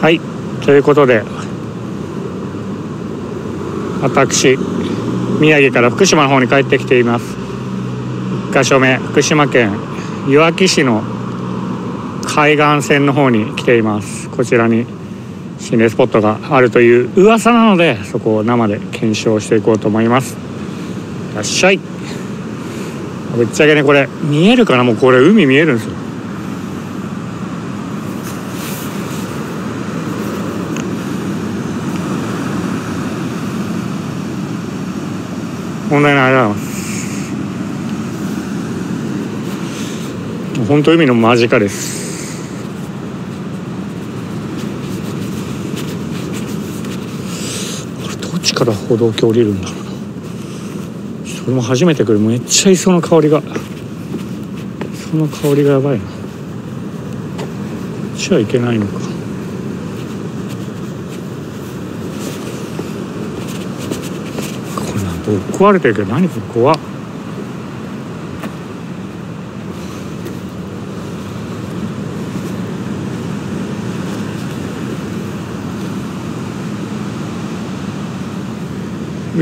はい。ということで私宮城から福島の方に帰ってきています。1か所目福島県いわき市の海岸線の方に来ています。こちらに心霊スポットがあるという噂なのでそこを生で検証していこうと思います。いらっしゃい。ぶっちゃけねこれ見えるかな？もうこれ海見えるんですよ。問題ないありがとう本当海の間近です。これどっちから歩道橋降りるんだろうな。それも初めて来る。めっちゃ磯の香りが。その香りがやばいな。こっちはいけないのか。壊れてるけど何ぶっ壊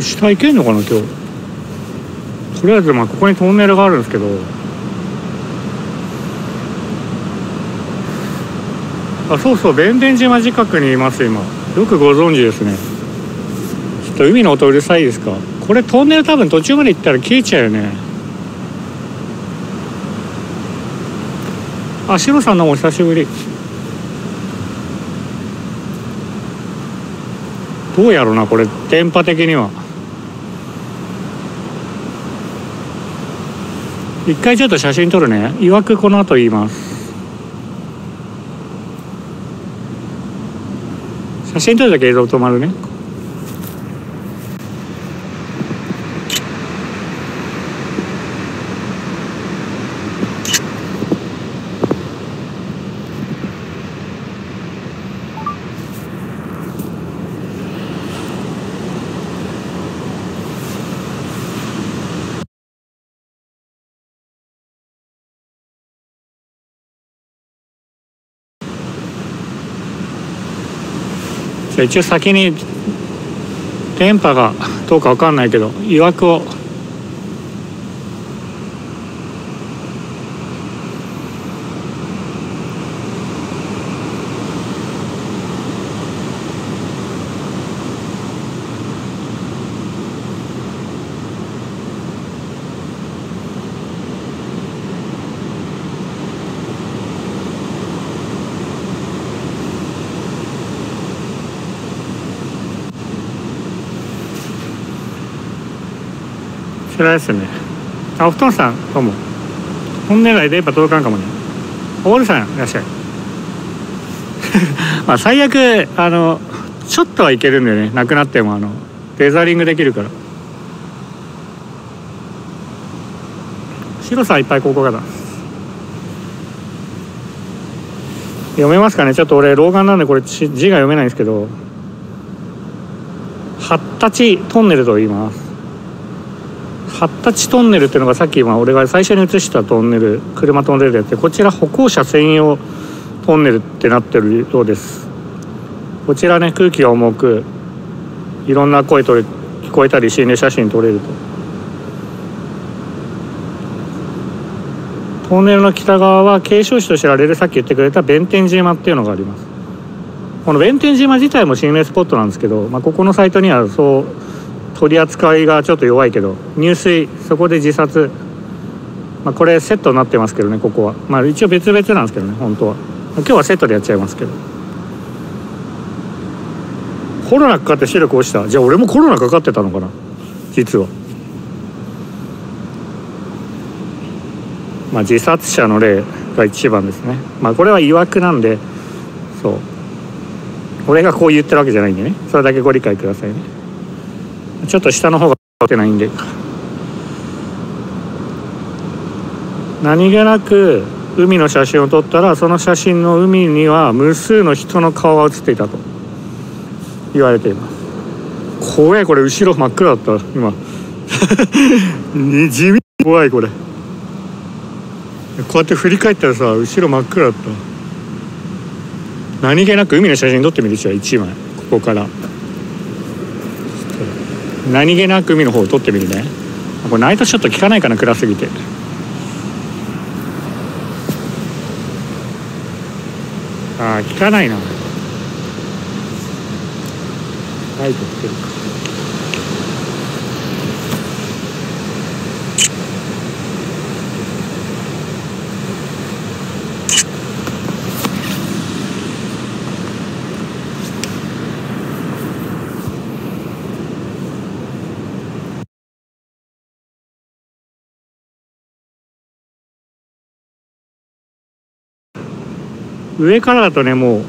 下行けんのかな今日？とりあえずまあここにトンネルがあるんですけど。あそうそう弁天島近くにいます今。よくご存知ですね。ちょっと海の音うるさいですか？これトンネル多分途中まで行ったら消えちゃうよね。あシロさんのもお久しぶり。どうやろうなこれ電波的には。一回ちょっと写真撮るね。いわくこの後言います。写真撮るだけ映像止まるね。一応先に電波がどうか分かんないけど予約をそれですね。あお布団さんどうも。本音内電波届かんかもね。オールさんいらっしゃい。まあ最悪あのちょっとはいけるんだよね。なくなってもあのデザリングできるから。シロさんいっぱいここがだ読めますかね？ちょっと俺老眼なんでこれ字が読めないんですけど。発達トンネルと言います。発達トンネルっていうのがさっき今俺が最初に映したトンネル車トンネルでやってこちら歩行者専用トンネルってなってるようです。こちらね空気が重くいろんな声と聞こえたり心霊写真撮れると。トンネルの北側は景勝地と知られるさっき言ってくれた弁天島っていうのがあります。この弁天島自体も心霊スポットなんですけど、まあ、ここのサイトにはそう取り扱いがちょっと弱いけど入水そこで自殺、まあ、これセットになってますけどねここは。まあ一応別々なんですけどね本当は。今日はセットでやっちゃいますけど。コロナかかって視力落ちた？じゃあ俺もコロナかかってたのかな？実は。まあ自殺者の例が一番ですね。まあこれは曰くなんでそう。俺がこう言ってるわけじゃないんでね。それだけご理解くださいね。ちょっと下の方がってないんで。何気なく海の写真を撮ったらその写真の海には無数の人の顔が写っていたと。言われています。怖いこれ。後ろ真っ暗だった。今。地味怖いこれ。こうやって振り返ったらさ後ろ真っ暗だった。何気なく海の写真撮ってみるじゃ1枚。ここから。何気なく海の方を撮ってみるね。これナイトショット効かないかな暗すぎて。ああ効かないな。ライトつけるか。上からだとねもう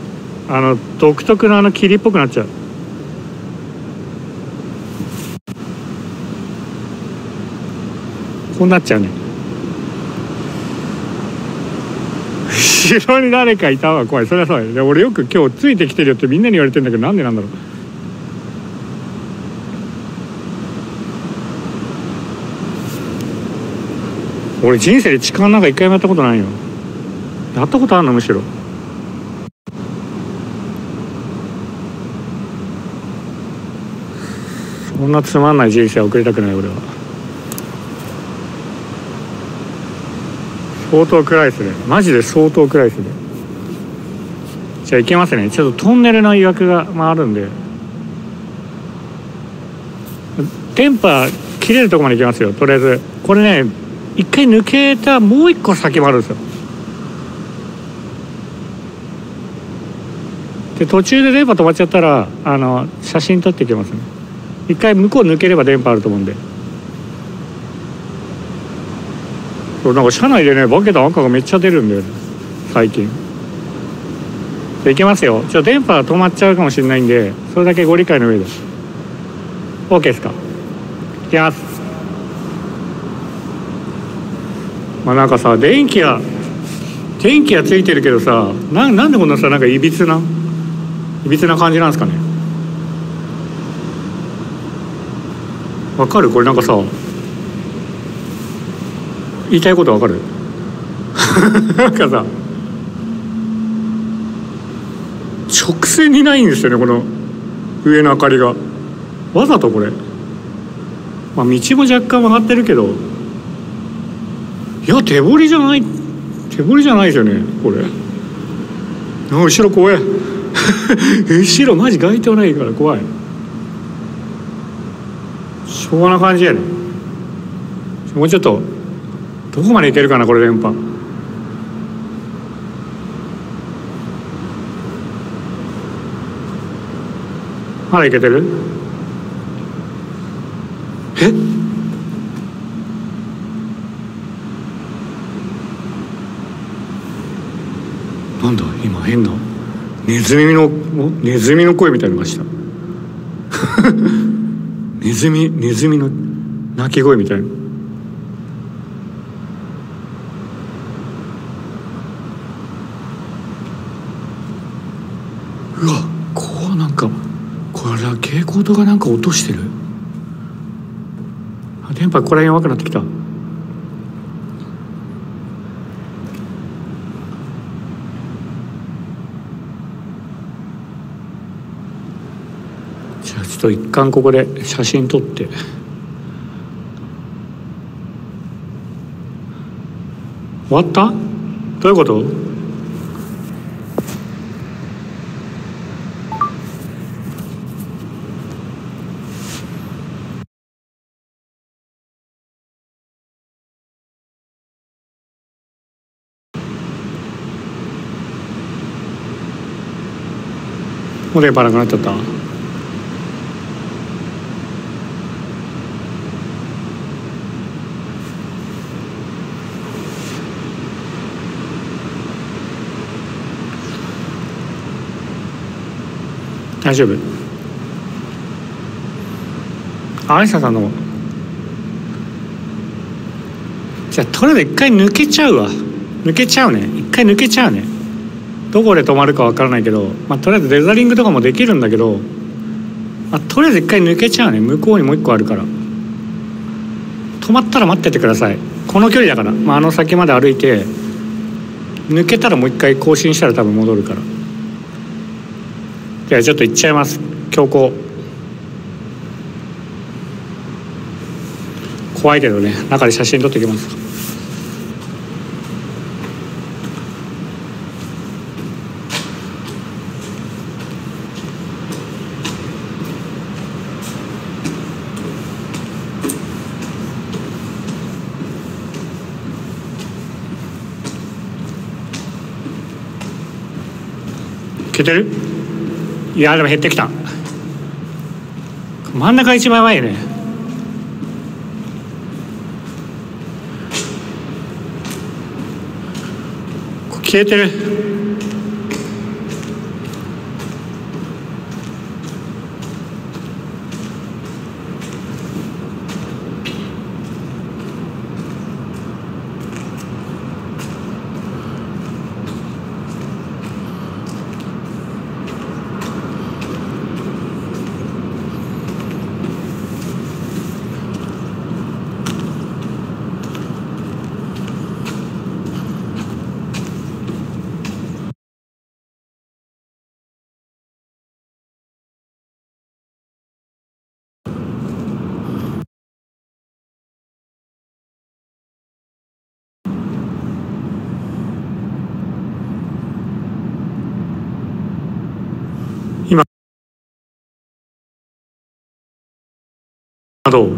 あの独特のあの霧っぽくなっちゃう。こうなっちゃうね。後ろに誰かいたわ怖い。それはそう。やで俺よく今日ついてきてるよってみんなに言われてんだけどなんでなんだろう。俺人生で痴漢なんか一回もやったことないよ。やったことあるのむしろ。んなつまんない人生送りたくない俺は。相当暗いですね。マジで相当暗いですね。じゃあ行きますね。ちょっとトンネルの予約が回るんで。電波切れるとこまで行きますよ。とりあえず。これね一回抜けたもう一個先もあるんですよ。で途中で電波止まっちゃったらあの写真撮っていけますね。一回向こう抜ければ電波あると思うんで。そうなんか車内でねボケた赤がめっちゃ出るんだよね。最近。いけますよ。ちょ電波が止まっちゃうかもしれないんでそれだけご理解の上で。OK ですか。いきます。まあなんかさ電気が電気がついてるけどさななんでこんなさなんかいびつないびつな感じなんですかね。わかる？これなんかさ言いたいことわかる？なんかさ直線にないんですよねこの上の明かりが。わざとこれ。まあ道も若干曲がってるけどいや手彫りじゃない手彫りじゃないですよねこれ。後ろ怖い。後ろマジ街灯ないから怖い。しょうがな感じやね。もうちょっとどこまでいけるかなこれ連覇。まだいけてる？え？なんだ今変なネズミのネズミの声みたいなのがした。ネズミネズミの鳴き声みたいな。うわこうなんかこれは蛍光灯がなんか落としてる？あ電波ここら辺弱くなってきたじゃあちょっと一貫ここで写真撮って。終わった？どういうこと？もう電波なくなっちゃった。大丈夫？あいささんの。じゃあとりあえず一回抜けちゃうわ。抜けちゃうね。一回抜けちゃうね。どこで止まるかわからないけど、まあ、とりあえずデザリングとかもできるんだけど、まあ、とりあえず一回抜けちゃうね。向こうにもう一個あるから。止まったら待っててください。この距離だから、まあ、あの先まで歩いて抜けたらもう一回更新したら多分戻るから。じゃちょっと行っちゃいます。強行。怖いけどね中で写真撮ってきます。けてる？いやでも減ってきた。真ん中一番やばいね。消えてる今どう？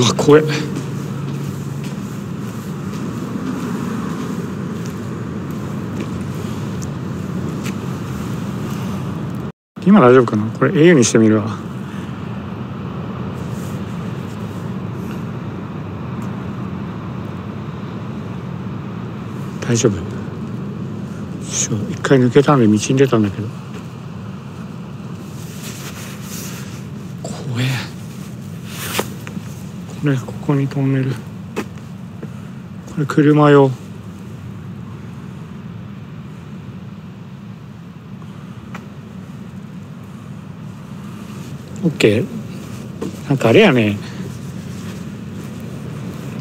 わ怖え今大丈夫かな？これ au にしてみるわ。大丈夫。そう一回抜けたんで道に出たんだけど。怖え。これここにトンネル。これ車用。オッケーなんかあれやね。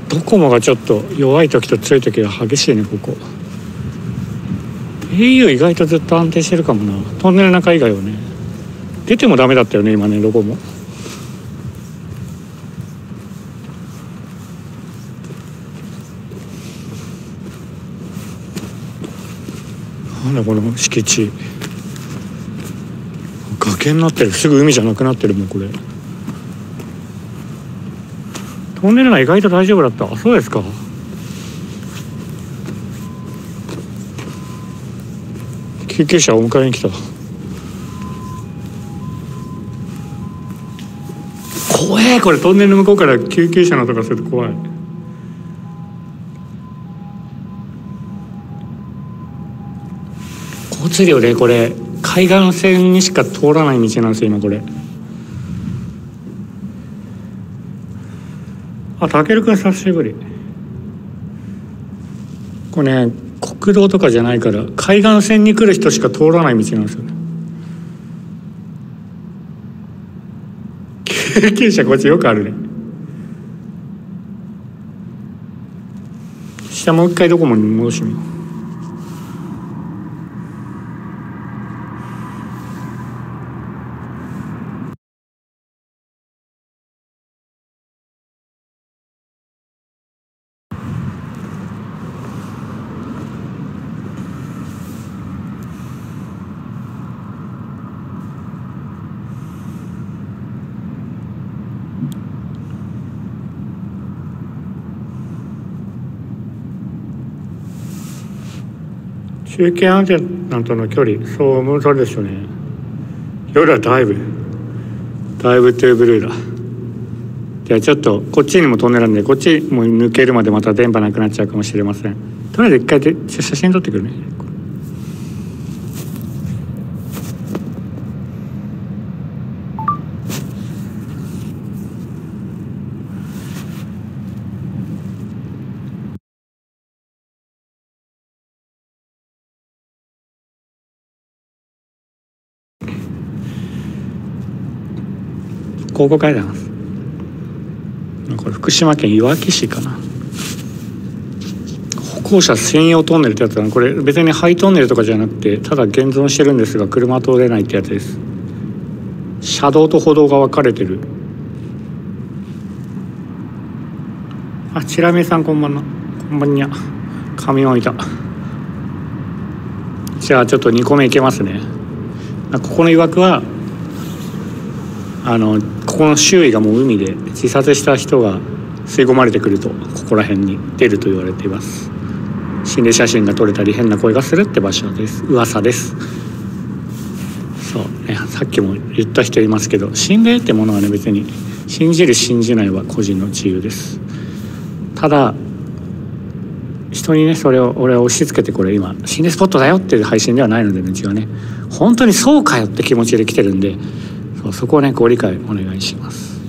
ドコモがちょっと弱い時と強い時が激しいねここ。au 意外とずっと安定してるかもな。トンネル中以外はね。出てもダメだったよね今ねどこもなんだこの敷地。崖になってる。すぐ海じゃなくなってるもんこれ。トンネルが意外と大丈夫だった。あそうですか。救急車お迎えに来た。怖えこれ。トンネルの向こうから救急車のとかすると怖い。交通量でこれ。海岸線にしか通らない道なんですよ今これ。あたけるくん久しぶり。これね国道とかじゃないから海岸線に来る人しか通らない道なんですよね。救急車こっちよくあるね。下もう一回どこも戻してみよう。中継アンテナとの距離そうもうそれですよね。夜はだいぶだいぶトゥーブルーだ。じゃあちょっとこっちにもトンネルなんでこっちも抜けるまでまた電波なくなっちゃうかもしれません。とりあえず一回で写真撮ってくるね。広告書いてますこれ福島県いわき市かな。歩行者専用トンネルってやつだな。これ別にハイトンネルとかじゃなくてただ現存してるんですが車通れないってやつです。車道と歩道が分かれてる。あチラメさんこんばんは。こんばんにゃ。紙をいた。じゃあちょっと2個目いけますね。ここの曰くはあのここの周囲がもう海で自殺した人が吸い込まれてくるとここら辺に出ると言われています。心霊写真が撮れたり変な声がするって場所です。噂です。そうねさっきも言った人いますけど心霊ってものはね別に信じる信じないは個人の自由です。ただ人にねそれを俺は押し付けてこれ今心霊スポットだよっていう配信ではないのでうちはね。本当にそうかよって気持ちで来てるんでそこをねご理解お願いします。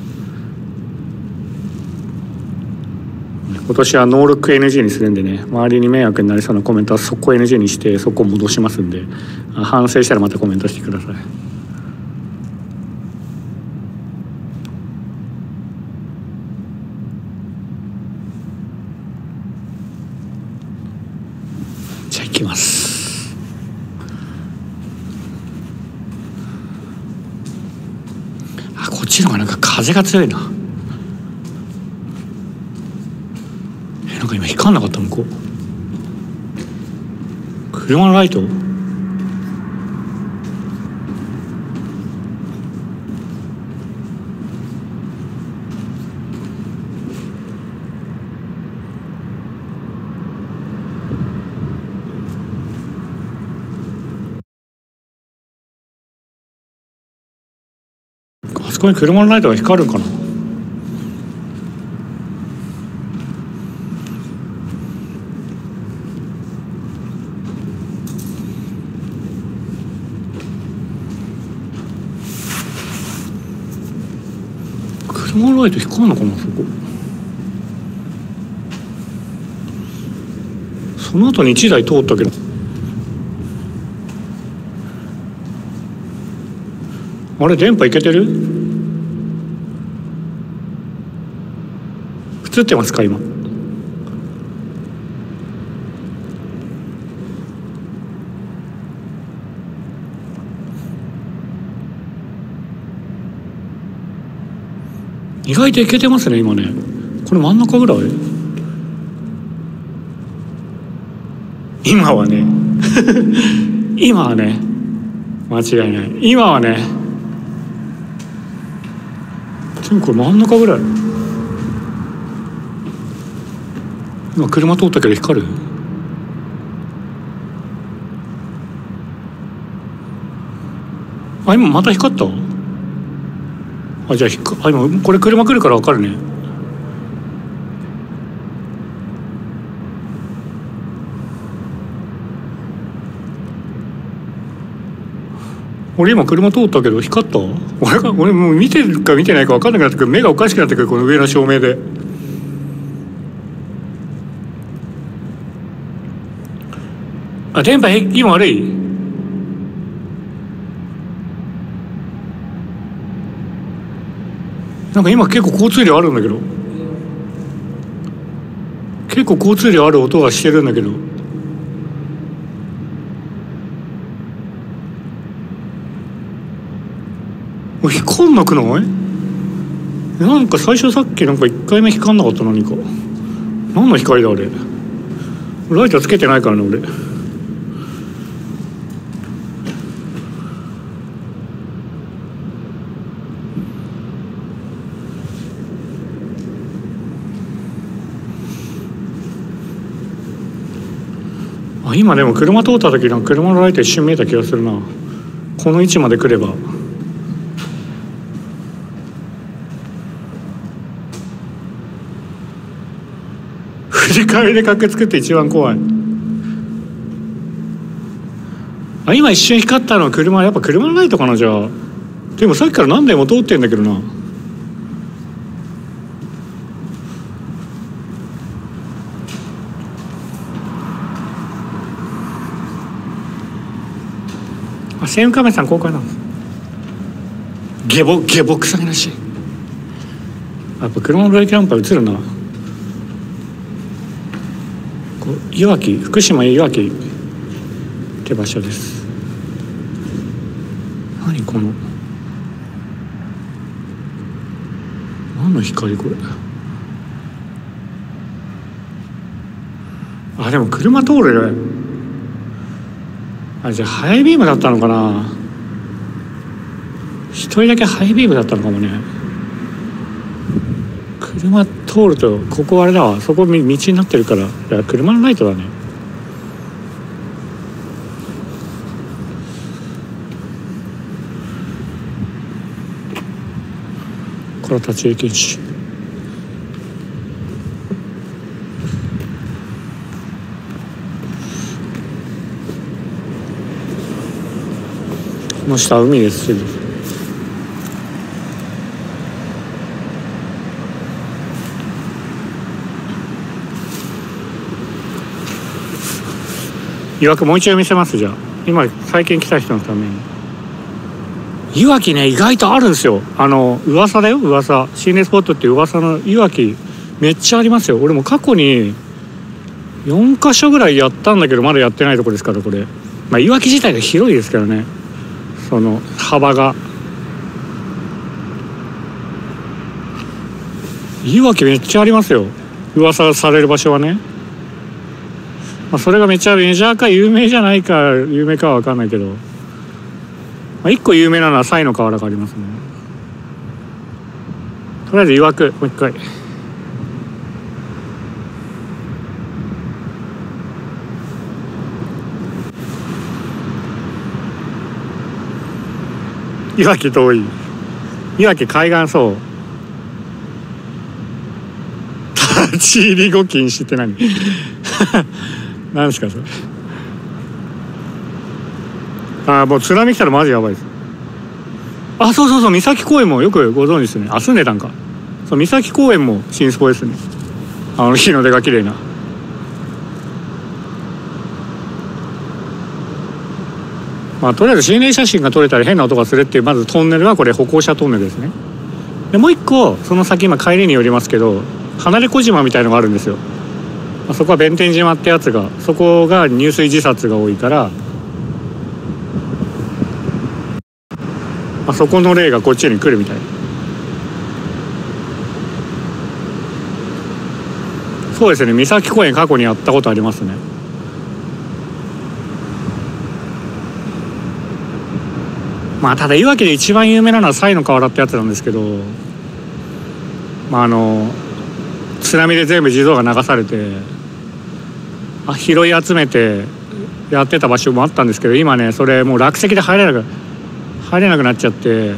今年はノールック NG にするんでね周りに迷惑になりそうなコメントは速攻 NG にしてそこ戻しますんで反省したらまたコメントしてくださいじゃあ行きますあこっちの方がなんか風が強いな。えなんか今光んなかった向こう。車のライトあこに車のライトが光るかな？車のライト光るのかなそこ。その後に1台通ったけど。あれ電波いけてる？映ってますか今？意外といけてますね今ね。これ真ん中ぐらい？今はね。今はね。間違いない。今はね。でもこれ真ん中ぐらい？今車通ったけど光る？あ今また光った？あじゃあ光あ今これ車来るから分かるね。俺今車通ったけど光った？俺が俺もう見てるか見てないか分かんなくなってくる。目がおかしくなってくるこの上の照明で。あ電波へ今悪い。なんか今結構交通量あるんだけど。結構交通量ある音がしてるんだけど。光んなくない。なんか最初さっきなんか1回目光んなかった何か。何の光だあれ？ライトつけてないからね俺。今でも車通った時なんか車のライト一瞬見えた気がするな。この位置まで来れば。振り返りで駆けつけて一番怖い。あ今一瞬光ったのは車やっぱ車のライトかなじゃあ。でもさっきから何台も通ってんだけどな。あセインカメさん公開なのゲボゲボ臭いらし。いやっぱ車のブレーキランプ映るな。こういわき福島いわきって場所です。何この。何の光これ。あでも車通れるあじゃハイビームだったのかな？一人だけハイビームだったのかもね。車通るとここあれだわ。そこ道になってるから。いや車のライトだね。これは立ち入り禁止の下は海です。いわくもう一度見せますじゃあ。今最近来た人のために。いわきね意外とあるんですよ。あの噂だよ噂。心霊スポットっていう噂のいわきめっちゃありますよ。俺も過去に4か所ぐらいやったんだけどまだやってないとこですからこれ。まあいわき自体が広いですけどねその幅が。いわきめっちゃありますよ。噂される場所はね。まあ、それがめっちゃメジャーか有名じゃないか有名かは分かんないけど、まあ、1個有名なのは西の河原がありますね。とりあえずいわくもう一回。いわき遠い。いわき海岸そう。立ち入り後禁止って何？何ですかそれ？ああもう津波来たらマジやばいです。あそうそうそう。三崎公園もよくご存知ですね。あ住んでたんか。そう三崎公園も新スポですね。あの日の出が綺麗な。まあとりあえず心霊写真が撮れたり変な音がするっていうまずトンネルはこれ歩行者トンネルですね。でもう一個その先今帰りによりますけど離れ小島みたいのがあるんですよ。まあそこは弁天島ってやつがそこが入水自殺が多いから。まあそこの霊がこっちに来るみたいそうですね。三崎公園過去にやったことありますね。まあただいわきで一番有名なのは西の河原ってやつなんですけどまああの津波で全部地蔵が流されてあ拾い集めてやってた場所もあったんですけど今ねそれもう落石で入れなく入れなくなっちゃって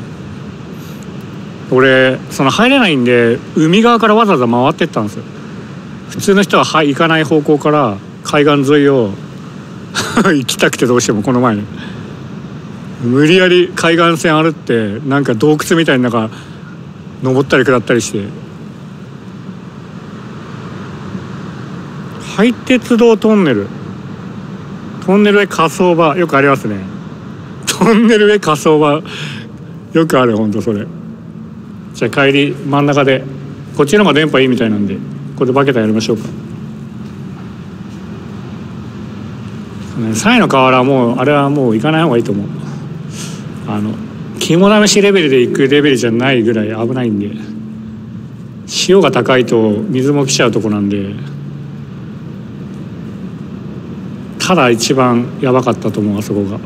俺その入れないんで海側からわざわざ回ってったんですよ。普通の人は行かない方向から海岸沿いを 行きたくてどうしてもこの前に。無理やり海岸線歩ってなんか洞窟みたいな中登ったり下ったりして。廃鉄道トンネル。トンネルへ火葬場。よくありますね。トンネルへ火葬場。よくあるほんとそれ。じゃあ帰り真ん中で。こっちの方が電波いいみたいなんでここでバケタやりましょうか。サイの河原はもうあれはもう行かない方がいいと思う。あの肝試しレベルで行くレベルじゃないぐらい危ないんで潮が高いと水も来ちゃうとこなんでただ一番やばかったと思うあそこが。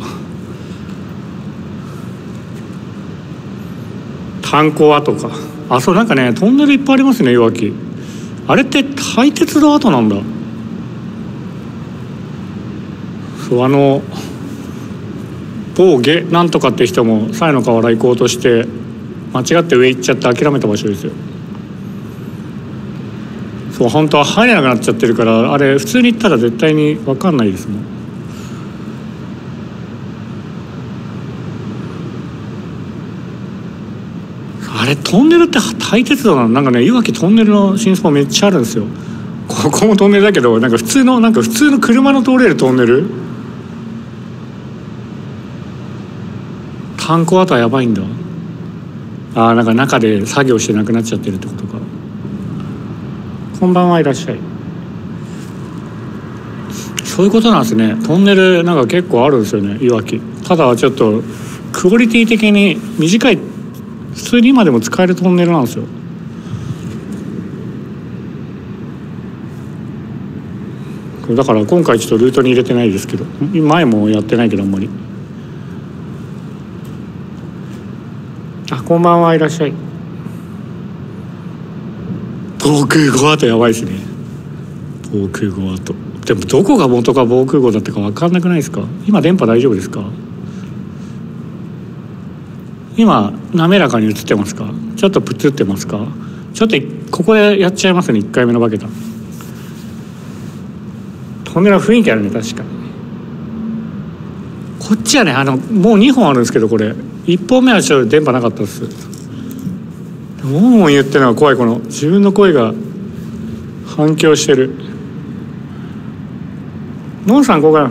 炭鉱跡か。あそうなんかねトンネルいっぱいありますねいわきあれって廃鉄道跡なんだ。そうあの某ゲなんとかって人も西の河原行こうとして間違って上行っちゃって諦めた場所ですよ。そう本当は入れなくなっちゃってるからあれ普通に行ったら絶対に分かんないですもん。あれトンネルって大鉄道な。のなんかねいわきトンネルの新スポめっちゃあるんですよ。ここもトンネルだけどなんか普通のなんか普通の車の通れるトンネル炭鉱跡はやばいんだ。ああなんか中で作業してなくなっちゃってるってことか。こんばんはいらっしゃい。そういうことなんですね。トンネルなんか結構あるんですよねいわき。ただちょっとクオリティ的に短い普通に今でも使えるトンネルなんですよ。だから今回ちょっとルートに入れてないですけど前もやってないけどあんまり。こんばんはいらっしゃい。防空壕跡やばいですね。防空壕跡でもどこが元か防空壕だったか分かんなくないですか？今電波大丈夫ですか？今滑らかに映ってますか？ちょっとプツってますか？ちょっとここでやっちゃいますね1回目のバケタ。トンネルは雰囲気あるね確かに。こっちはね。あのもう2本あるんですけどこれ。1本目はちょっと電波なかったです。もんもん言ってるのが怖い。この自分の声が反響してる。のんさんここから。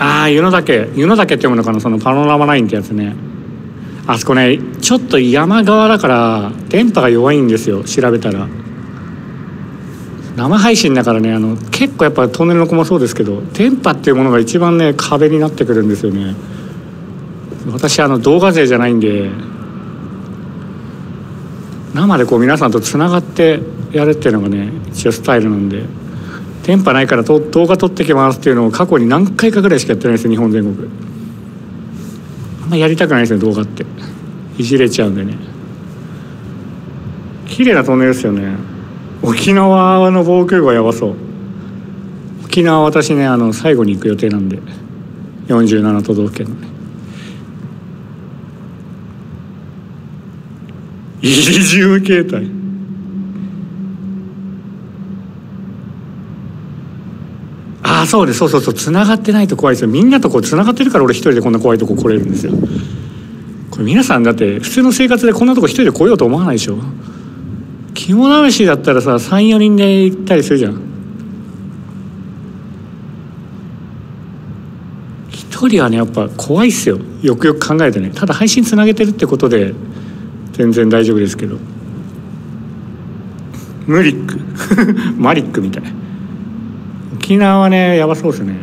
ああ湯の岳。湯の岳って読むのかな。そのパノラマラインってやつね。あそこねちょっと山側だから電波が弱いんですよ。調べたら。生配信だからねあの結構やっぱトンネルの子もそうですけど電波っていうものが一番ね壁になってくるんですよね。私あの動画勢じゃないんで生でこう皆さんとつながってやるっていうのがね一応スタイルなんで電波ないから動画撮ってきますっていうのを過去に何回かぐらいしかやってないです日本全国。あんまやりたくないですね動画って。いじれちゃうんでね。綺麗なトンネルですよね。沖縄の防空壕はやばそう。沖縄私ねあの最後に行く予定なんで。47都道府県。のねイリジウム形態。ああそうです。そうそうそう。つながってないと怖いですよ。みんなとこうつながってるから俺一人でこんな怖いとこ来れるんですよ。これ皆さんだって普通の生活でこんなとこ一人で来ようと思わないでしょ。肝試しだったらさ34人で行ったりするじゃん。一人はねやっぱ怖いっすよ。よくよく考えてね。ただ配信つなげてるってことで全然大丈夫ですけど。ムリックマリックみたい。沖縄はねやばそうですね。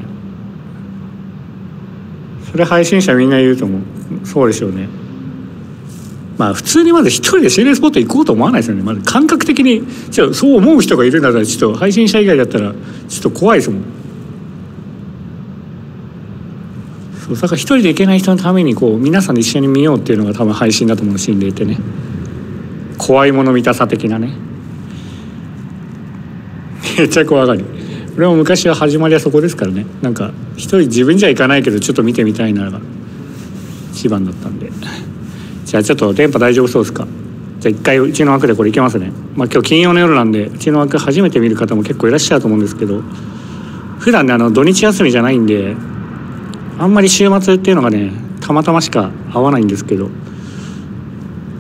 それ配信者みんな言うと思う。そうでしょうね。まあ普通にまず一人で心霊スポット行こうと思わないですよね。まず感覚的に。じゃそう思う人がいるならちょっと配信者以外だったらちょっと怖いですもん。そうだから一人で行けない人のためにこう皆さんで一緒に見ようっていうのが多分配信だと思う心霊ってね。怖いもの見たさ的なね。めっちゃ怖がり。俺も昔は始まりはそこですからね。なんか一人自分じゃ行かないけどちょっと見てみたいなら一番だったんで。じゃあちょっと電波大丈夫そうですか？じゃあ一回うちの枠でこれいけますね。まあ今日金曜の夜なんでうちの枠初めて見る方も結構いらっしゃると思うんですけど普段ねあの土日休みじゃないんであんまり週末っていうのがねたまたましか会わないんですけど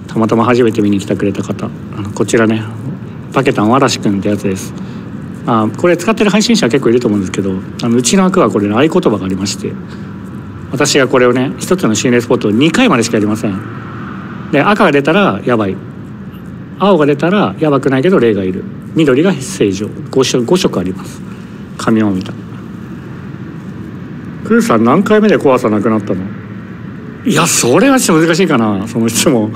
たまたま初めて見に来てくれた方あのこちらねバケタンわらしくんってやつです。あこれ使ってる配信者は結構いると思うんですけどあのうちの枠はこれ、ね、合言葉がありまして私がこれをね一つの心霊スポットを2回までしかやりません。で赤が出たらやばい。青が出たらやばくないけど霊がいる。緑が正常。5, 色5色あります。紙を見たクーさん何回目で怖さなくなったの？いやそれはちょっと難しいかな。その質問。い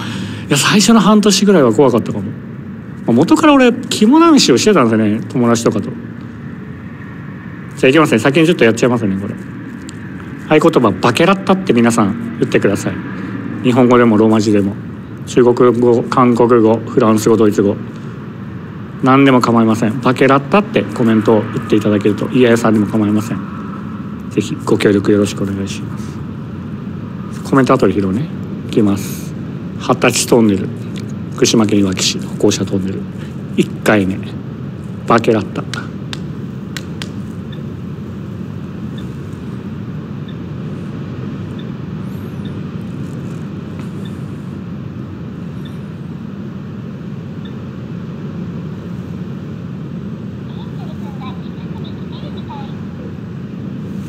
や最初の半年ぐらいは怖かったかも、まあ、元から俺肝試しをしてたんですよね。友達とかと。じゃあいきますね。先にちょっとやっちゃいますねこれ。合言葉バケラッタって皆さん言ってください。日本語でもローマ字でも中国語韓国語フランス語ドイツ語何でも構いません。バケラッタってコメントを打っていただけると嫌やさんでも構いません。ぜひご協力よろしくお願いします。コメント後で拾うね。いきます。二十歳トンネル。福島県いわき市歩行者トンネル。1回目。バケラッタ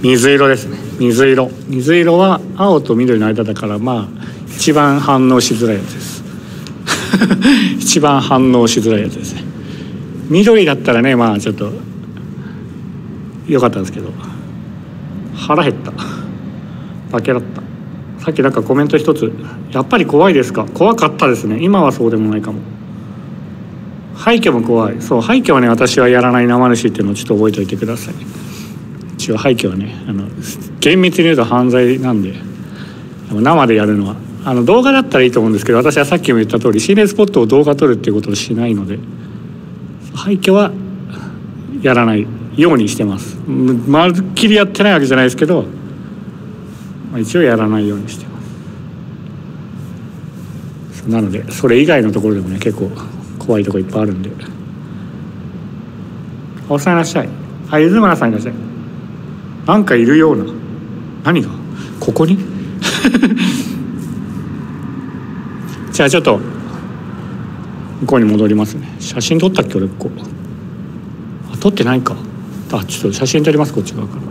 水色ですね。水色。水色は青と緑の間だからまあ一番反応しづらいやつです。一番反応しづらいやつですね。緑だったらねまあちょっと良かったんですけど。腹減った。バケだった。さっきなんかコメント一つ。やっぱり怖いですか？怖かったですね。今はそうでもないかも。廃墟も怖い。そう廃墟はね私はやらない生主っていうのをちょっと覚えておいてください。一応廃墟はねあの厳密に言うと犯罪なんで生でやるのは。あの動画だったらいいと思うんですけど私はさっきも言った通り心霊スポットを動画撮るっていうことをしないので廃墟はやらないようにしてます。まるっきりやってないわけじゃないですけど、まあ、一応やらないようにしてます。なのでそれ以外のところでもね結構怖いとこいっぱいあるんで。おさんいらっしゃいあゆずまらさんいらっしゃい。なんかいるような。何が？ここに？じゃあちょっと向こうに戻りますね。写真撮ったっけ？俺ここ。あ撮ってないか。あちょっと写真撮りますこっち側から。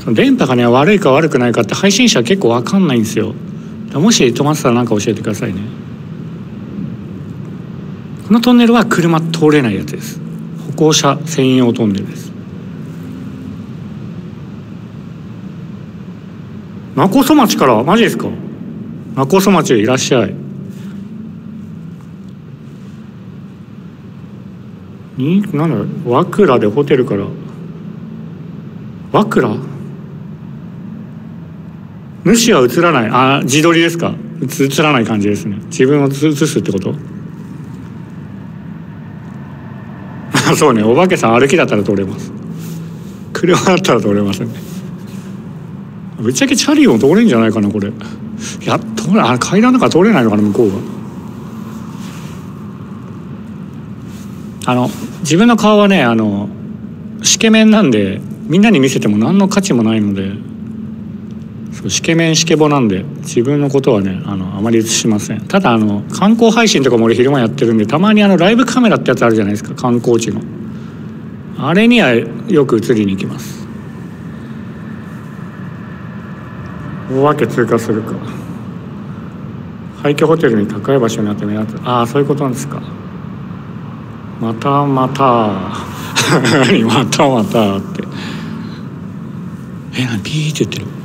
その電波がね悪いか悪くないかって配信者結構分かんないんですよ。もし止まってたら何か教えてくださいね。このトンネルは車通れないやつです。歩行者専用トンネルです。勿来町からマジですか？勿来町いらっしゃい。になんだ和倉でホテルから。和倉主は映らない。あ自撮りですか？映らない感じですね。自分を映すってこと？そうね。お化けさん歩きだったら通れます。車だったら通れませんね。ぶっちゃけチャリも通れんじゃないかなこれ。いや通れあ階段だか通れないのかな向こうがあの自分の顔はねあのしけ麺なんでみんなに見せても何の価値もないので。そうしけ麺しけぼなんで自分のことはねあのあまり映しません。ただあの観光配信とかも俺昼間やってるんでたまにあのライブカメラってやつあるじゃないですか観光地の。あれにはよく映りに行きます。大分通過するか。廃墟ホテルに高い場所にあって目立つ。ああそういうことなんですか。またまた。何？またまたって。え何？ピーって言ってる。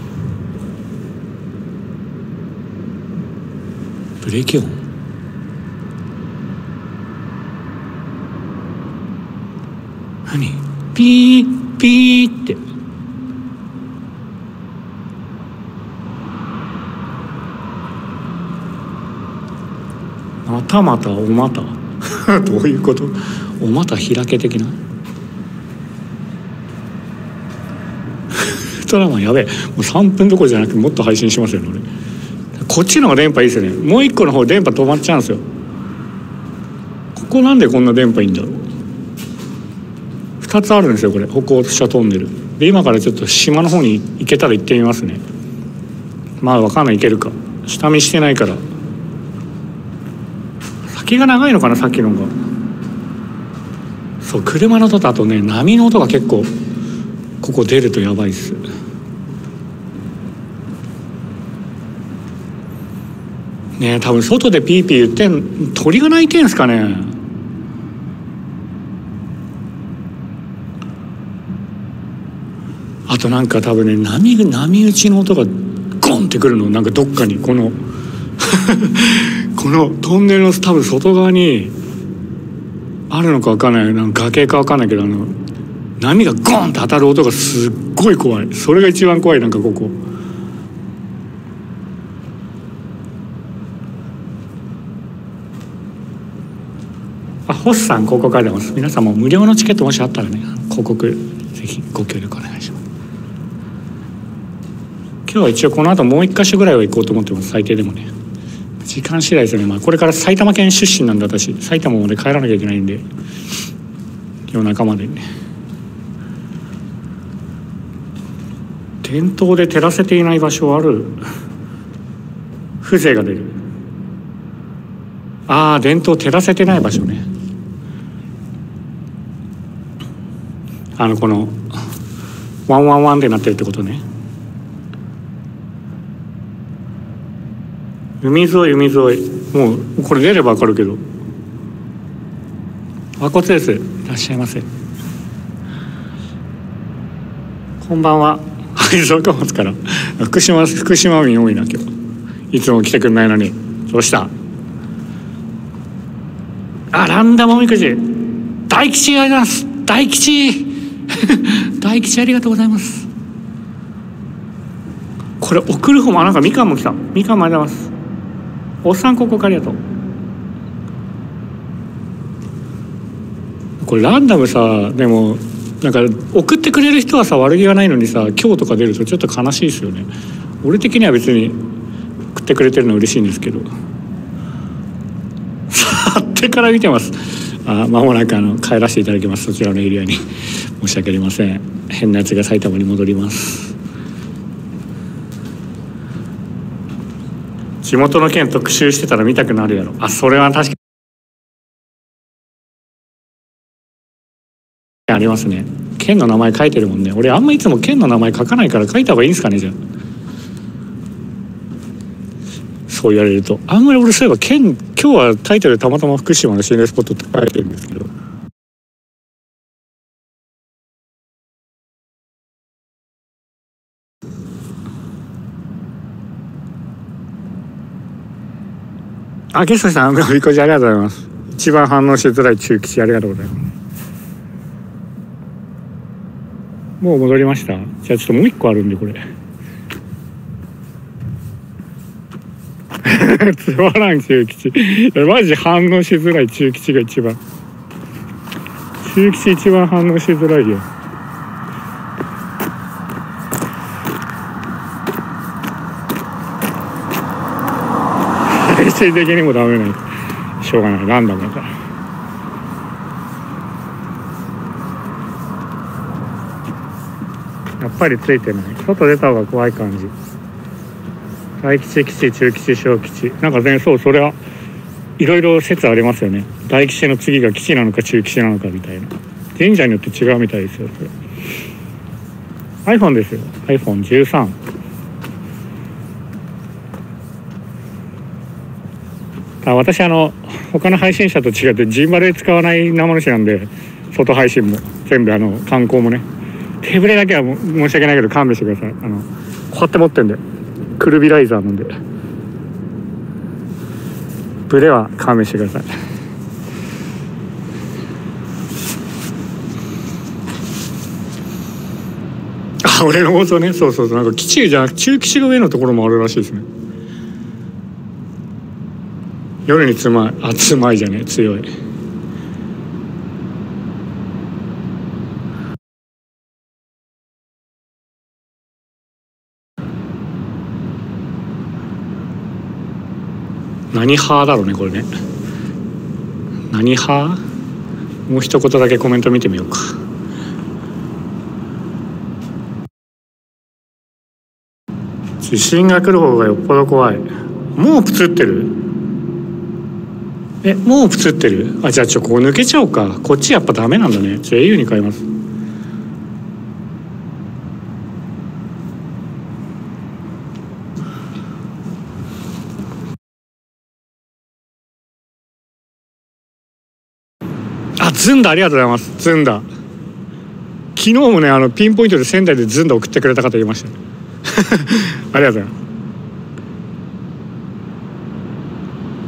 ブレーキ音何？ピーピーって。またまたおまた どういうこと？おまた開け的な ドラマやべえ。もう3分どころじゃなくてもっと配信しますよね俺。こっちの方が電波いいですよね。もう一個の方電波止まっちゃうんですよ。ここなんでこんな電波いいんだろう。2つあるんですよこれ。歩行者トンネル。で今からちょっと島の方に行けたら行ってみますね。まあ分かんない。行けるか。下見してないから。先が長いのかなさっきのが。そう車の音だとね波の音が結構ここ出るとやばいっす。ね多分外でピーピー言ってん鳥が鳴いてんすかね。あとなんか多分ね波波打ちの音がゴンってくるの。なんかどっかにこのこのトンネルの多分外側にあるのか分かんない。なんか崖か分かんないけどあの波がゴンって当たる音がすっごい怖い。それが一番怖いなんかここ。星さん広告あります？皆さんも無料のチケットもしあったらね広告ぜひご協力お願いします。今日は一応この後もう一箇所ぐらいは行こうと思ってます。最低でもね。時間次第ですよね、まあ、これから埼玉県出身なんで私埼玉まで帰らなきゃいけないんで夜中までね。電灯で照らせていない場所ある。風情が出る。ああ電灯照らせてない場所ね。あのこのワンワンワンってなってるってことね。海沿い海沿い。もうこれ出ればわかるけど。あこつです。いらっしゃいませ。こんばんは。会津若松から福島福島民多いな今日。いつも来てくんないのに。どうした？あランダムおみくじ。大吉あります。大吉。大吉ありがとうございます。これ送る方もあなんかみかんも来た。みかんもありがとうございます。おっさんここありがと。うこれランダムさでもなんか送ってくれる人はさ悪気がないのにさ今日とか出るとちょっと悲しいですよね。俺的には別に送ってくれてるの嬉しいんですけど。去ってから見てます。あ間もなくあの帰らせていただきます。そちらのエリアに。申し訳ありません。変なやつが埼玉に戻ります。地元の県特集してたら見たくなるやろ。あそれは確かに。ありますね。県の名前書いてるもんね。俺あんまいつも県の名前書かないから書いた方がいいんですかねじゃあ。そう言われると。あんまり俺そういえば県今日はタイトルたまたま福島の心霊スポットって書いてるんですけど。あゲストさんおみこじありがとうございます。一番反応しづらい中吉ありがとうございます。もう戻りました？じゃあちょっともう一個あるんでこれ。つまらん中吉。マジ反応しづらい中吉が一番。中吉一番反応しづらいよ。精神的にもダメない。しょうがない。ランダムだからやっぱりついてない。外出た方が怖い感じ。大吉吉中吉小吉。なんかねそうそれはいろいろ説ありますよね。大吉の次が吉なのか中吉なのかみたいな。神社によって違うみたいですよそれ。iPhone ですよ。iPhone13 あ私あの他の配信者と違ってジンバルで使わない生主なんで外配信も全部あの観光もね。手ぶれだけは申し訳ないけど勘弁してください。あのこうやって持ってんで。クルビライザーなんで。ブレは勘弁してください。あ俺の放送ね。そうそうそう。なんか基地じゃなく中基地が上のところもあるらしいですね。夜につまいあつまいじゃね強い。何派だろうねこれね。何派？もう一言だけコメント見てみようか。地震が来る方がよっぽど怖い。もうプツってる？えもうプツってる？あじゃあちょここ抜けちゃおうか。こっちやっぱダメなんだね。じゃあ au に変えますあずんだありがとうございます。ずんだ。昨日もねあのピンポイントで仙台でずんだ送ってくれた方いました ありがとうございま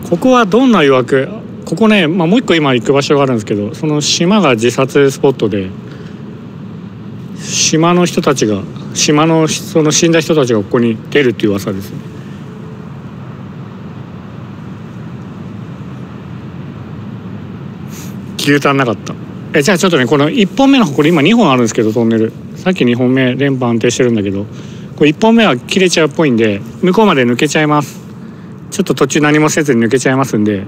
す。ここはどんな誘惑ここね、まあ、もう一個今行く場所があるんですけどその島が自殺スポットで島の人たちが島のその死んだ人たちがここに出るっていう噂です。ね牛タンなかった。えじゃあちょっとねこの1本目のこれ今2本あるんですけどトンネル。さっき2本目連覇安定してるんだけど。これ1本目は切れちゃうっぽいんで向こうまで抜けちゃいます。ちょっと途中何もせずに抜けちゃいますんで。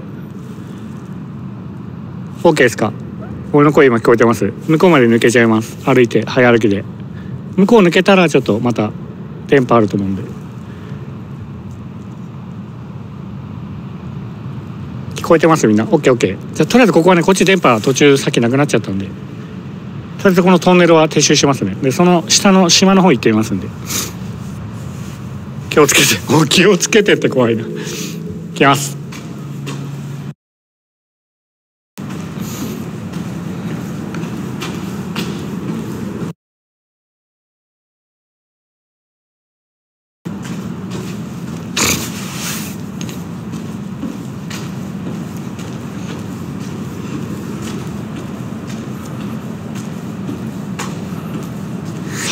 OK ですか？俺の声今聞こえてます？向こうまで抜けちゃいます。歩いて早歩きで。向こう抜けたらちょっとまた電波あると思うんで。こえてますみんな。OKOK じゃあとりあえずここはねこっち電波途中さっきなくなっちゃったんで。とりあえずこのトンネルは撤収しますね。でその下の島の方行ってみますんで。気をつけて。お気をつけてって怖いな。来ます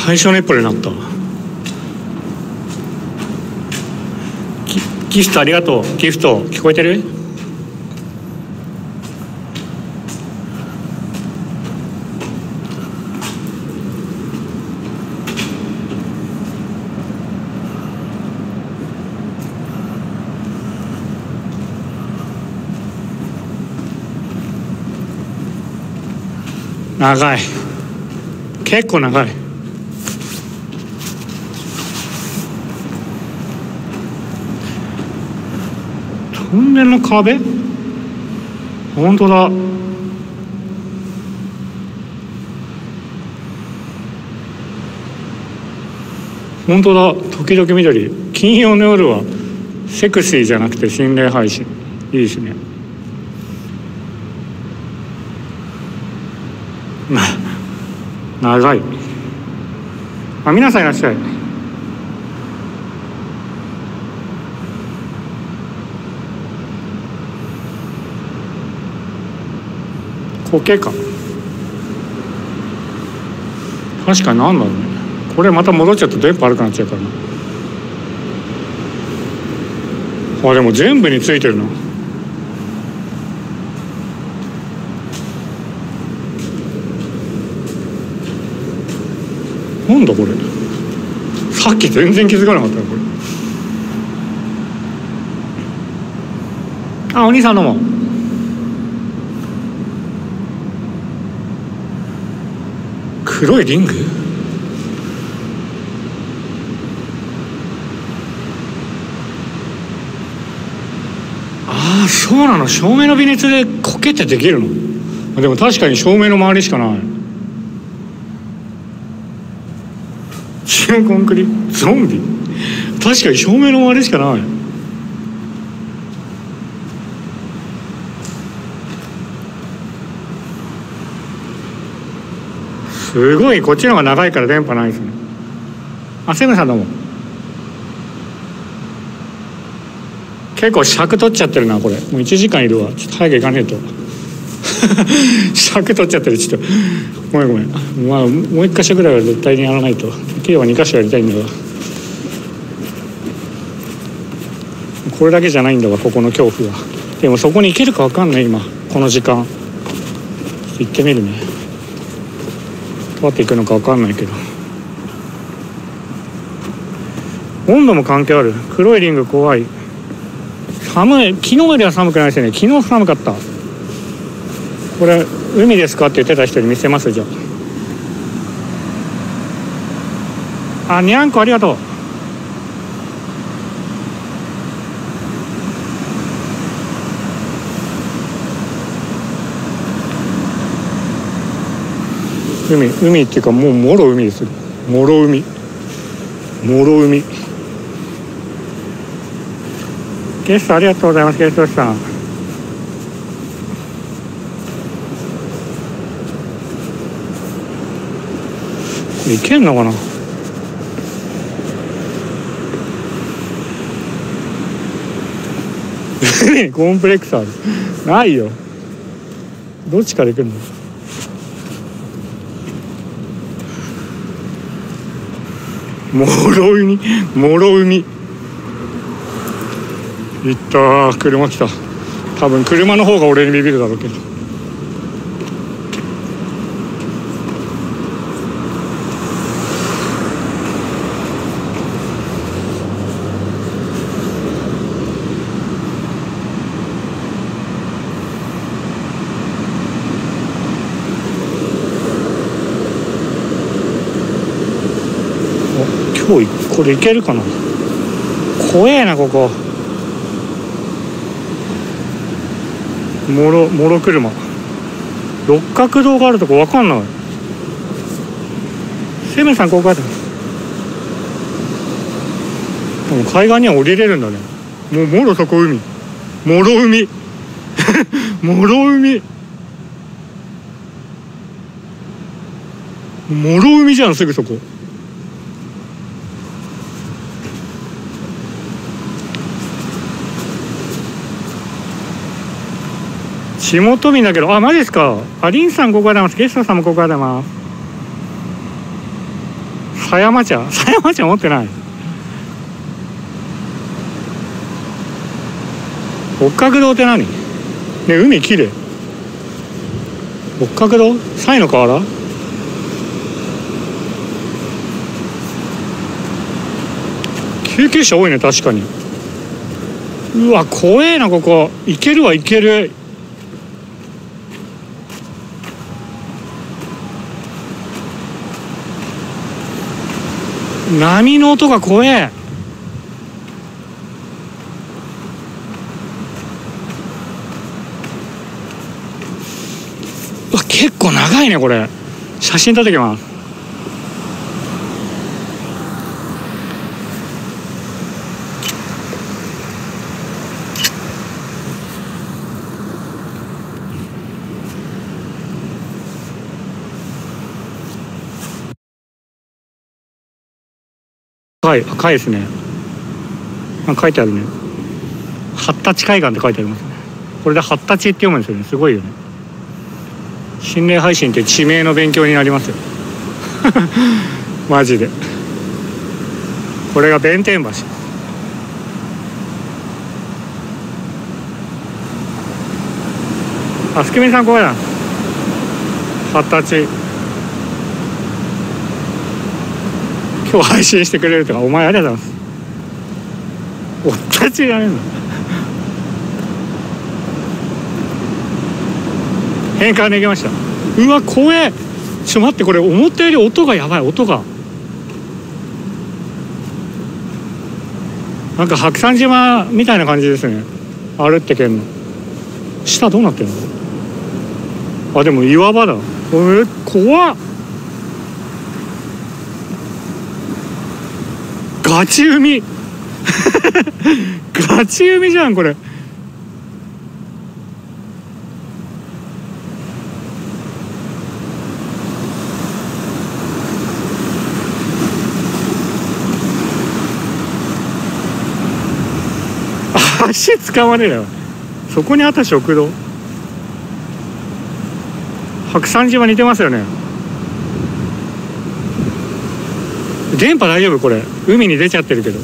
最初の一歩になった。ギギフトありがとう。ギフト聞こえてる？長い。結構長い。トンネルの壁？本当だ。本当だ。時々緑。金曜の夜はセクシーじゃなくて心霊配信。いいですね。長い。あ皆さんいらっしゃい。苔か。確かに何だろうね。これまた戻っちゃうと電波悪くなっちゃうからな。あでも全部についてるな。なんだこれ。さっき全然気づかなかったこれ。あお兄さんどうも。黒いリング？ああそうなの？照明の微熱で苔ってできるの？あでも確かに照明の周りしかない。コンクリゾンビ？確かに照明の周りしかない。すごいこっちの方が長いから電波ないですね。あセブンさんどうも。結構尺取っちゃってるなこれ。もう1時間いるわ。ちょっと早く行かねえと。尺取っちゃってるちょっと。ごめんごめん。まあもう一箇所ぐらいは絶対にやらないと。今日は2箇所やりたいんだわ。これだけじゃないんだわここの恐怖は。でもそこに行けるか分かんない今。この時間。行ってみるね。どうやって行くのか分かんないけど。温度も関係ある。黒いリング怖い。寒い。昨日よりは寒くないですよね。昨日寒かった。これ海ですかって言ってた人に見せますじゃあ。あにゃんこありがとう。海海っていうかもうもろ海ですよ。もろ海。もろ海。ゲストありがとうございますゲストさん。いけんのかな？コンプレックスある。ないよ。どっちから行くんだ？もろ海？もろ海？いった車来た。多分車の方が俺にビビるだろうけど。これいけるかな？怖えなここ。もろもろ車。六角堂があるとこわかんない。セメさんここかでも海岸には降りれるんだね。もうもろそこ海。もろ海。もろ海。もろ海じゃんすぐそこ。下富だけどあマジですか？あリンさんここでます。ゲストさんもここでます。狭山茶？狭山茶持ってない？六角堂って何？ね海きれい。六角堂？サイの河原？救急車多いね確かに。うわ怖えなここ。行けるわ行ける。波の音が怖え。うわ結構長いねこれ。写真撮ってきます。赤い赤いですね。あ書いてあるね。発達海岸って書いてありますね。これで発達って読むんですよね。すごいよね。心霊配信って地名の勉強になりますよ。マジで。これが弁天橋。あすくみさんここだ発達。今日配信してくれるとかお前ありがとうございます。おったちやめんの変換できました。うわ怖え。ちょっと待ってこれ思ったより音がやばい音が。なんか白山島みたいな感じですね。歩ってけんの。下どうなってんの？あでも岩場だ。え怖っ。ガチ海 ガチ海じゃんこれ。足つかまねえよ。そこにあった食堂。白山島似てますよね。電波大丈夫？これ。海に出ちゃってるけど。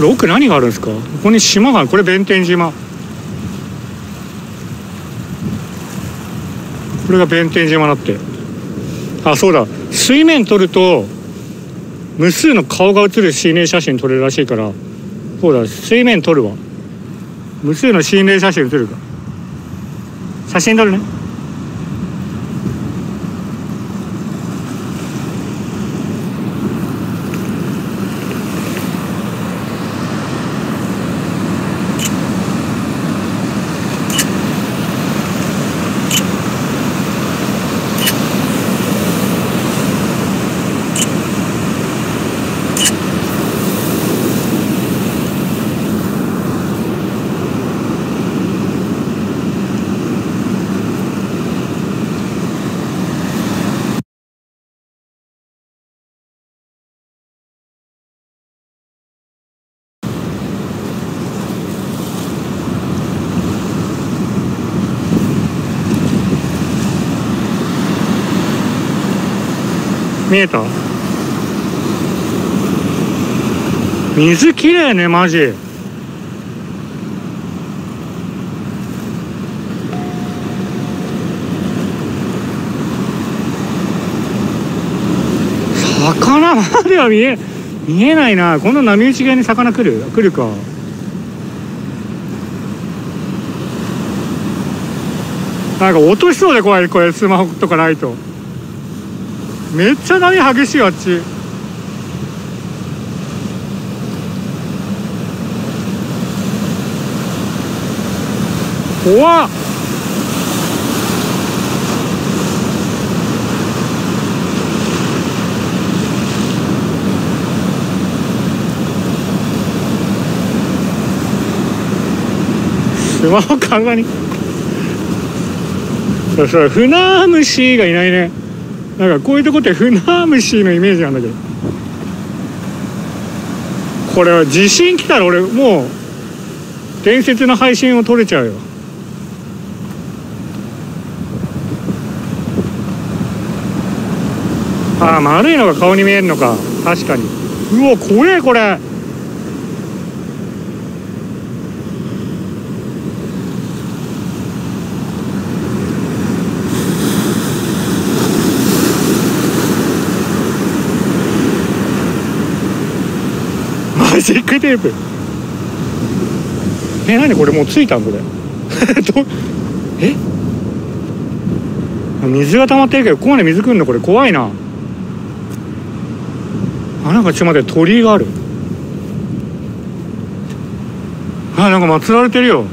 奥何があるんですか？ここに島がある。これ弁天島。これが弁天島だって。あそうだ。水面撮ると無数の顔が写る心霊写真撮れるらしいから。そうだ水面撮るわ。無数の心霊写真写るか写真撮るね。見えた。水きれいねマジ。魚までは見え見えないな。この波打ち際に魚来る？来るか。なんか落としそうで怖い。これスマホとかないと。めっちゃ波激しいあっち。怖っ。スマホ体に。そうそうフナムシがいないね。なんかこういうとこってフナムシのイメージなんだけど。これは地震来たら俺もう伝説の配信を撮れちゃうよ。ああ丸いのが顔に見えるのか。確かに。うわ怖えこれ。マジックテープ。え何これ？もうついたんこれ。え？水が溜まってるけどここまで水くんの？これ怖いな。あなんかちょっと待って鳥居がある。あなんか祀られてるよ。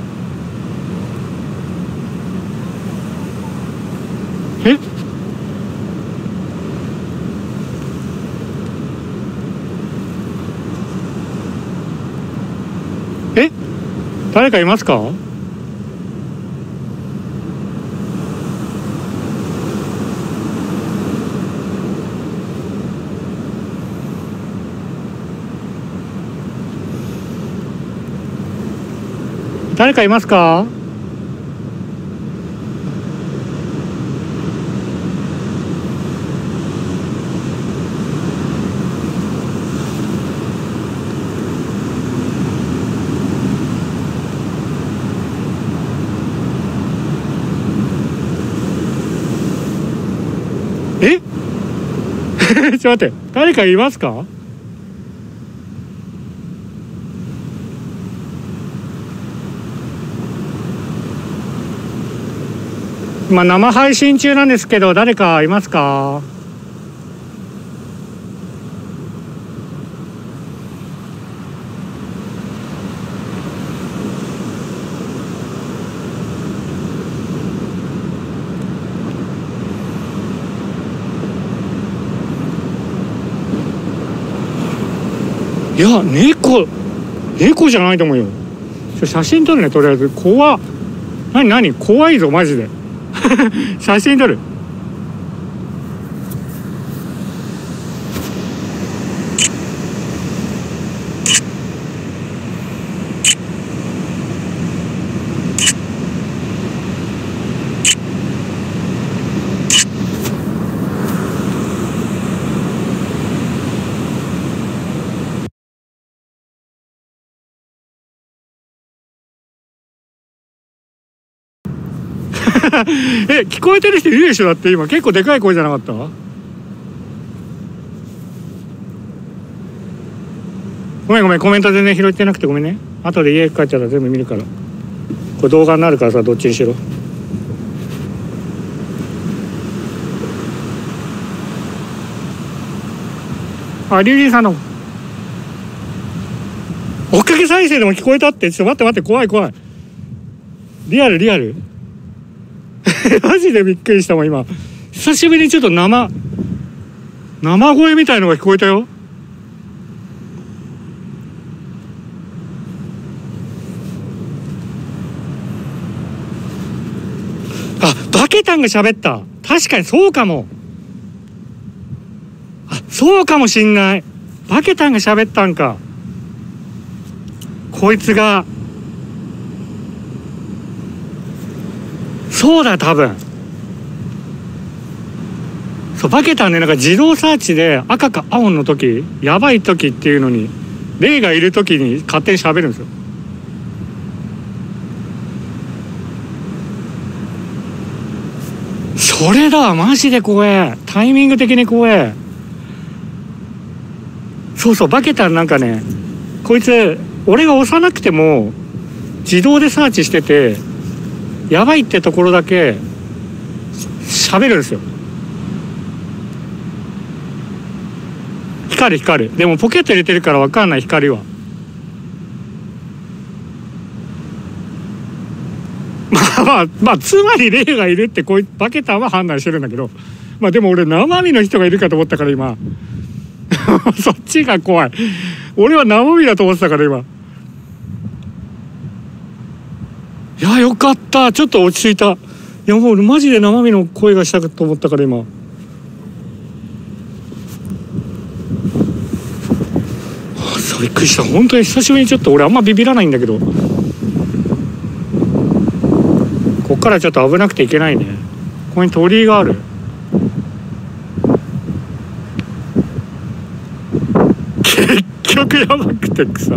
誰かいますか？誰かいますか？待って誰かいますか？今生配信中なんですけど誰かいますか？いや猫猫じゃないと思うよ。ちょ写真撮るねとりあえず。怖何何？怖いぞマジで。写真撮る。え聞こえてる人いるでしょ？だって今結構でかい声じゃなかった？ごめんごめんコメント全然拾ってなくてごめんね。後で家帰ったら全部見るから。これ動画になるからさどっちにしろ。あリュウリンさんの。追っかけ再生でも聞こえたって。ちょっと待って待って怖い怖い。リアルリアル。マジでびっくりしたもん今。久しぶりにちょっと生生声みたいのが聞こえたよ。あバケタンが喋った。確かにそうかも。あそうかもしんない。バケタンが喋ったんか。こいつがそうだ多分。そうバケタンねなんか自動サーチで赤か青の時やばい時っていうのに霊がいる時に勝手に喋るんですよ。それだマジで怖え。タイミング的に怖え。そうそうバケタンなんかねこいつ俺が押さなくても自動でサーチしててやばいってところだけ喋るんですよ。光る光。るでもポケット入れてるから分かんない光は。まあまあまあつまり霊がいるってこういうバケタンは判断してるんだけど。まあでも俺生身の人がいるかと思ったから今。そっちが怖い。俺は生身だと思ってたから今。いやよかった。ちょっと落ち着いた。いやもうマジで生身の声がしたと思ったから今。そうびっくりした。本当に久しぶりにちょっと俺あんまビビらないんだけど。こっからちょっと危なくていけないね。ここに鳥居がある。結局やばくて草。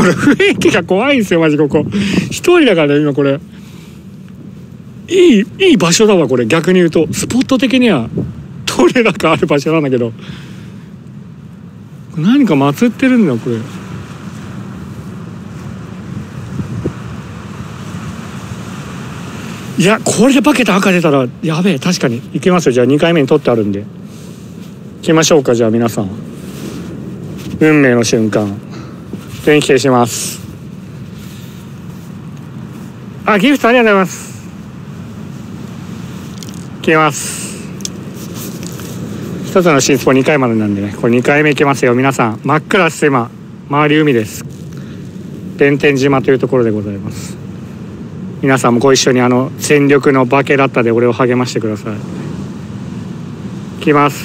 俺雰囲気が怖いんですよマジここ。一人だからね今これ。いいいい場所だわこれ。逆に言うと。スポット的には。トレラかある場所なんだけど。何か祀ってるんだよこれ。いやこれでバケタ赤出たらやべえ確かに。いけますよ。じゃあ2回目に取ってあるんで。行きましょうかじゃあ皆さん。運命の瞬間。電気消します。あギフトありがとうございます。消えます。一つの新スポ2回までなんでね。これ2回目いけますよ。皆さん真っ暗っす今。周り海です。弁天島というところでございます。皆さんもご一緒にあの全力のバケラッタで俺を励ましてください。いきます。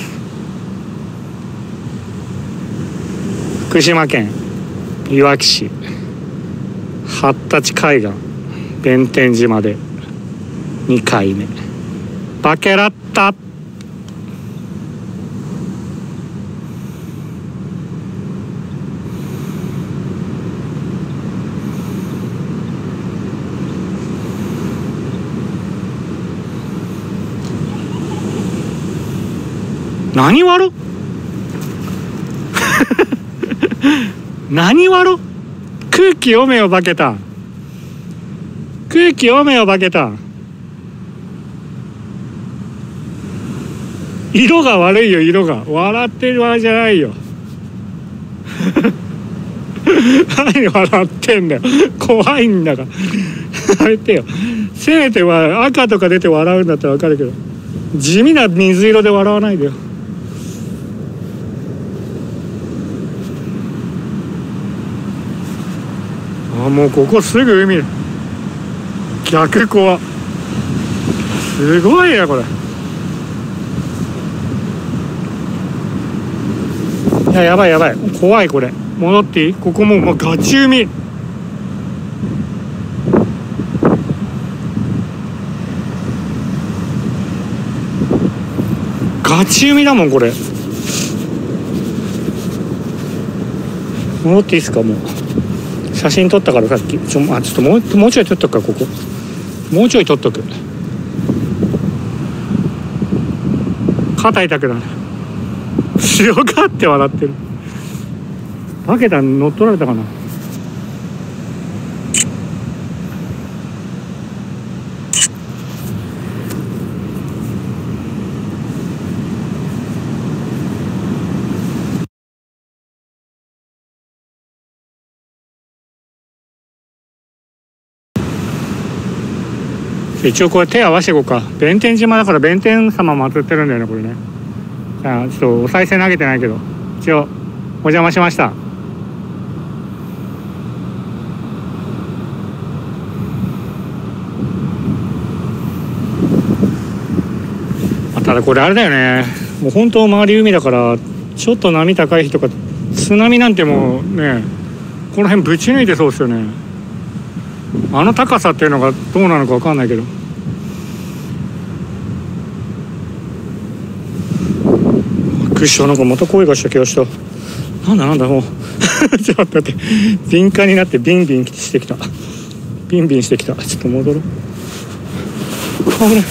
福島県。いわき市八立海岸弁天島で2回目。バケラッタ。何割ろ 何割ろ空気読めよバケタ。空気読めよバケタ。色が悪いよ色が。笑ってるわじゃないよ。何笑ってんだよ。怖いんだから。やめてよ。せめては赤とか出て笑うんだったら分かるけど。地味な水色で笑わないでよ。あもうここすぐ海。逆怖すごいなこれ。いややばいやばい。怖いこれ。戻っていい？ここももうガチ海。ガチ海だもんこれ。戻っていいっすかもう。写真撮ったからさっきちょあちょっともうもうちょい撮っとく。かここもうちょい撮っとく。肩痛 くな。る強がって笑ってる。バケた乗っ取られたかな。一応これ手合わせていこうか。弁天島だから弁天様祀ってるんだよねこれね。じゃあちょっとお賽銭投げてないけど。一応お邪魔しました。ただこれあれだよね。もう本当周り海だからちょっと波高い日とか津波なんてもうねこの辺ぶち抜いてそうですよね。あの高さっていうのがどうなのか分かんないけど。クッションなんかまた声がした気がした。なんだなんだもう。ちょっと待って。敏感になってビンビンしてきた。ビンビンしてきた。ちょっと戻ろう。これ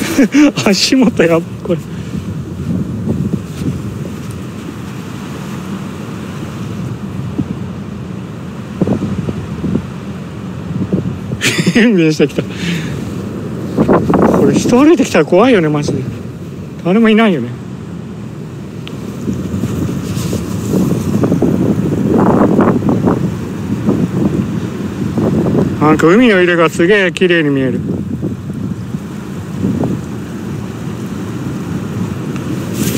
足元やっこれ。便利してきたこれ人歩いてきたら怖いよねマジで。誰もいないよね。なんか海の色がすげえ綺麗に見える。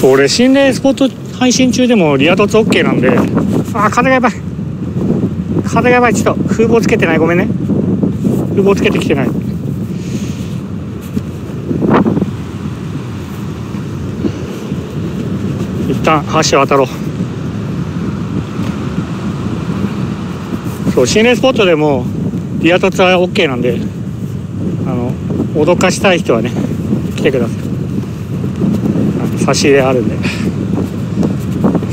俺心霊スポット配信中でもリア凸 OK なんで。あ風がやばい。風がやばい。ちょっと風防つけてない。ごめんね。風防つけてきてない一旦橋渡ろうそう心霊スポットでもリア凸は OK なんであの脅かしたい人はね来てください差し入れあるんで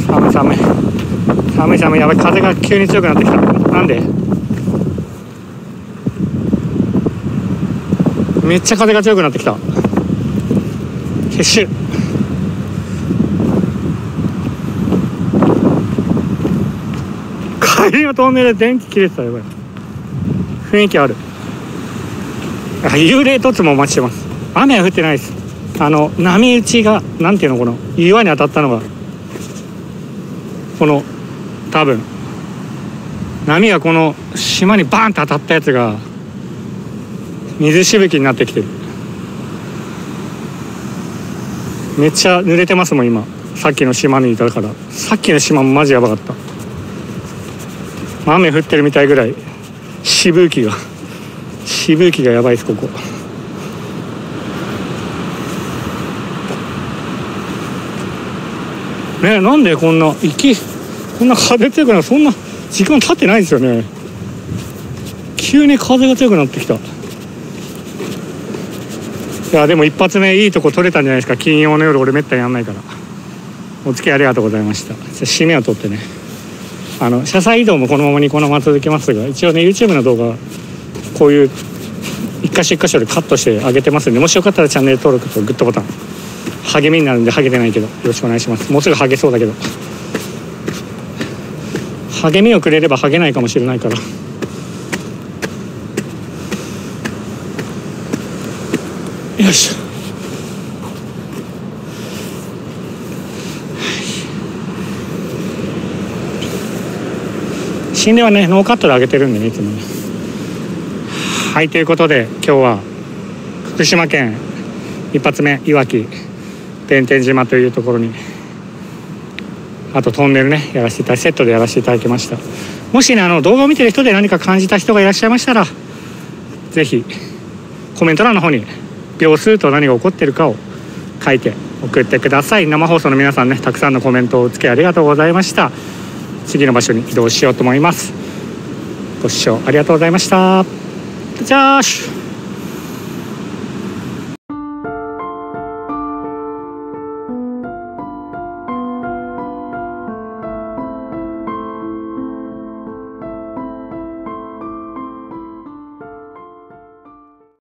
寒い寒い寒い寒いやばい風が急に強くなってきたなんでめっちゃ風が強くなってきた。撤収帰りのトンネルで電気切れてたよこれ。雰囲気ある。あ幽霊凸もお待ちしてます。雨は降ってないです。あの波打ちがなんていうのこの岩に当たったのがこの多分。波がこの島にバーンと当たったやつが水しぶきになってきてる。めっちゃ濡れてますもん今。さっきの島にいたから。さっきの島もマジやばかった。雨降ってるみたいぐらい。しぶきが。しぶきがやばいですここ。ねなんでこんな息こんな風強くなそんな時間経ってないですよね。急に風が強くなってきた。いやでも一発目いいとこ取れたんじゃないですか。金曜の夜俺めったにやんないから。お付き合いありがとうございました。じゃ締めを取ってね。あの車載移動もこのままにこのまま続けますが一応ね YouTube の動画こういう一箇所一箇所でカットして上げてますんで。もしよかったらチャンネル登録とグッドボタン。励みになるんでハゲてないけど。よろしくお願いします。もうすぐハゲそうだけど。励みをくれればハゲないかもしれないから。よいし。ょ心霊はねノーカットで上げてるんでねいつもね。はいということで今日は福島県一発目いわき弁天島というところにあとトンネルねやらせていただセットでやらせていただきました。もしねあの動画を見てる人で何か感じた人がいらっしゃいましたら是非コメント欄の方に秒数と何が起こってるかを書いて送ってください。生放送の皆さんねたくさんのコメントをお付き合いありがとうございました。次の場所に移動しようと思います。ご視聴ありがとうございました。じゃあ